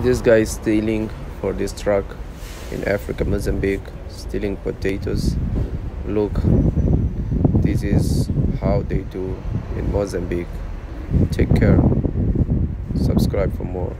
This guy is stealing for this truck in Africa, Mozambique, stealing potatoes. Look, this is how they do in Mozambique. Take care. Subscribe for more.